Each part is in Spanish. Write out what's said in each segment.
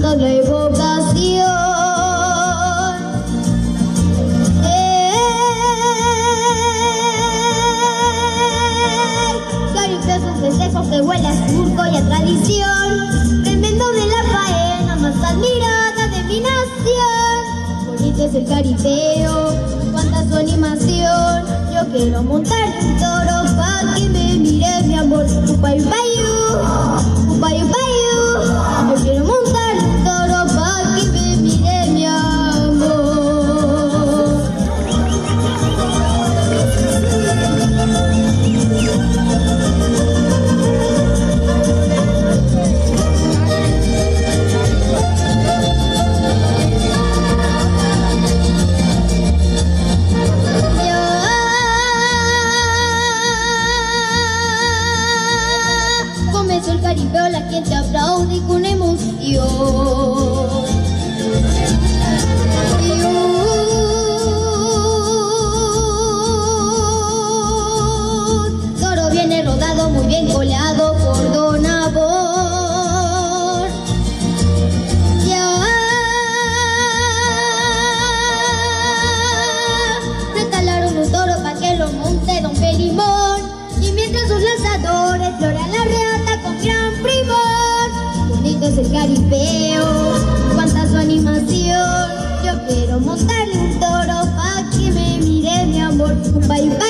cantos la evocación. Caripeo es un festejo que huele a surco y a tradición. Tremendo de la faena más admirada de mi nación. Bonito es el caripeo, cuánta su animación. Yo quiero montar un toro pa' que me mire mi amor. Upayu, bien coleado por Don Abor. Ya recalaron un toro pa' que lo monte Don Pelimón. Y mientras sus lanzadores florean la reata con gran primor. Bonito es el caripeo, cuánta su animación. Yo quiero montarle un toro pa' que me mire mi amor. Upayu, payu,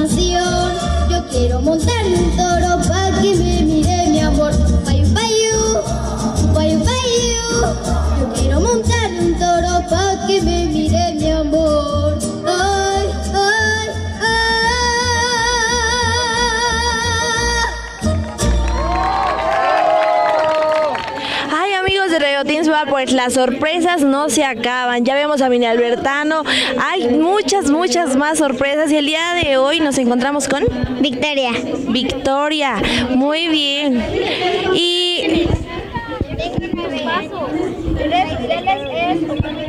animación. Yo quiero montarle un toro pa' que me mire mi amor. Payu, payu, payu, payu. Yo quiero Pues las sorpresas no se acaban. Ya vemos a Mini Albertano. Hay muchas, muchas más sorpresas. Y el día de hoy nos encontramos con Victoria. Victoria. Muy bien. Y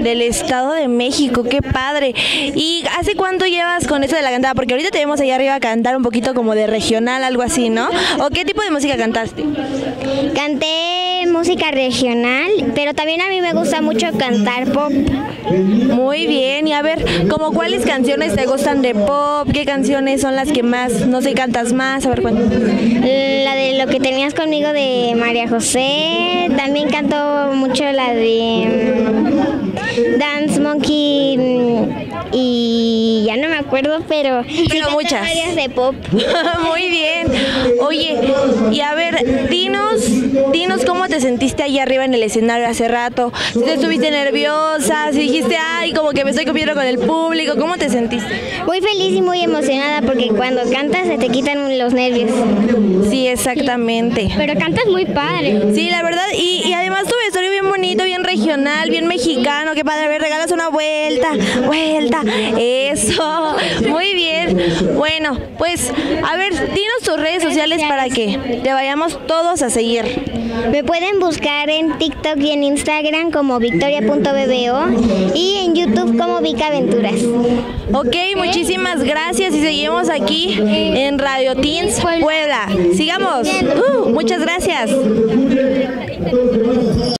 del Estado de México, qué padre. ¿Y hace cuánto llevas con eso de la cantada? Porque ahorita te vemos allá arriba cantar un poquito como de regional, algo así, ¿no? ¿O qué tipo de música cantaste? Canté música regional, pero también a mí me gusta mucho cantar pop. Muy bien, y a ver, como cuáles canciones te gustan de pop, qué canciones son las que más, no sé, cantas más, a ver cuéntame. La de lo que tenías conmigo de María José. También canto mucho la de mm, Dance Monkey mm, y ya no me acuerdo, pero, muchas. varias de pop. Muy bien. Oye, y a ver, cómo te sentiste ahí arriba en el escenario hace rato. Si te estuviste nerviosa, si dijiste, ay, como que me estoy comiendo con el público, ¿cómo te sentiste? Muy feliz y muy emocionada porque cuando cantas se te quitan los nervios. Sí, exactamente. Pero cantas muy padre. Sí, la verdad, y, y además tu vestuario bien bonito, bien regional, bien mexicano, qué padre, a ver, regalas una vuelta, vuelta, eso, muy Bueno, pues, a ver, dinos tus redes sociales para que te vayamos todos a seguir. Me pueden buscar en TikTok y en Instagram como victoria.bbo y en YouTube como Vic Aventuras. Ok, muchísimas gracias y seguimos aquí en Radio Teens Puebla. Sigamos. Uh, muchas gracias.